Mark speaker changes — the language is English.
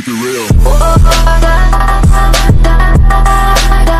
Speaker 1: keep it real.